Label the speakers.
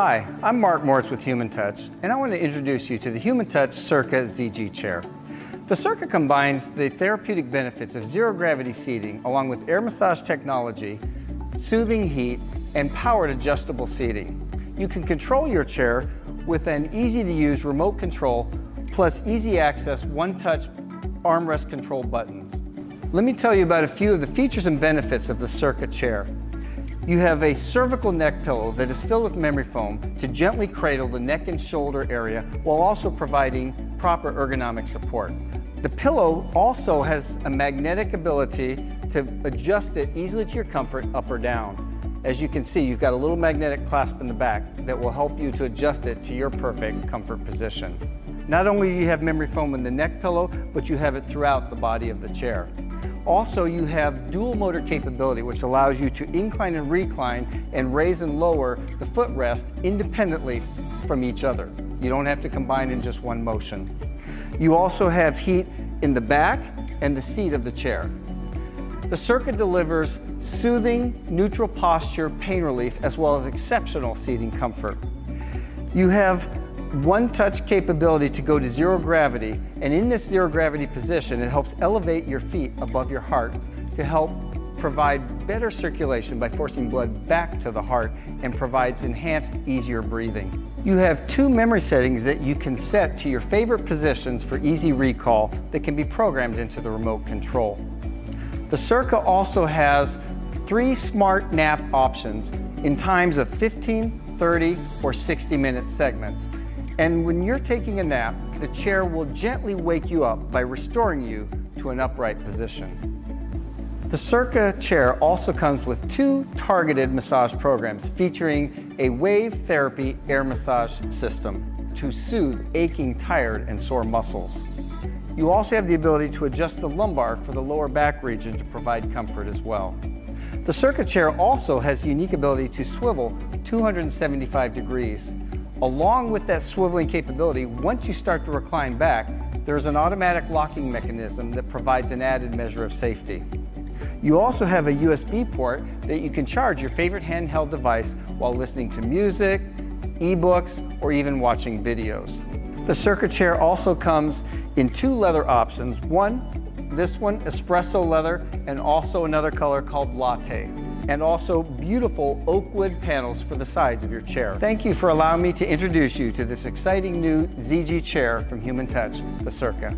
Speaker 1: Hi, I'm Mark Moritz with Human Touch, and I want to introduce you to the Human Touch Circa ZG chair. The Circa combines the therapeutic benefits of zero gravity seating along with air massage technology, soothing heat, and powered adjustable seating. You can control your chair with an easy to use remote control plus easy access one touch armrest control buttons. Let me tell you about a few of the features and benefits of the Circa chair. You have a cervical neck pillow that is filled with memory foam to gently cradle the neck and shoulder area while also providing proper ergonomic support. The pillow also has a magnetic ability to adjust it easily to your comfort up or down. As you can see, you've got a little magnetic clasp in the back that will help you to adjust it to your perfect comfort position. Not only do you have memory foam in the neck pillow, but you have it throughout the body of the chair. Also, you have dual motor capability, which allows you to incline and recline and raise and lower the footrest independently from each other. You don't have to combine in just one motion. You also have heat in the back and the seat of the chair. The Circa delivers soothing, neutral posture, pain relief, as well as exceptional seating comfort. You have one-touch capability to go to zero gravity, and in this zero gravity position, it helps elevate your feet above your heart to help provide better circulation by forcing blood back to the heart and provides enhanced, easier breathing. You have two memory settings that you can set to your favorite positions for easy recall that can be programmed into the remote control. The Circa also has three smart nap options in times of 15, 30, or 60 minute segments. And when you're taking a nap, the chair will gently wake you up by restoring you to an upright position. The Circa chair also comes with two targeted massage programs featuring a wave therapy air massage system to soothe aching, tired, and sore muscles. You also have the ability to adjust the lumbar for the lower back region to provide comfort as well. The Circa chair also has the unique ability to swivel 275 degrees Along with that swiveling capability, once you start to recline back, there's an automatic locking mechanism that provides an added measure of safety. You also have a USB port that you can charge your favorite handheld device while listening to music, ebooks, or even watching videos. The Circa chair also comes in two leather options. One, this one, espresso leather, and also another color called latte and also beautiful oak wood panels for the sides of your chair. Thank you for allowing me to introduce you to this exciting new ZG chair from Human Touch, the Circa.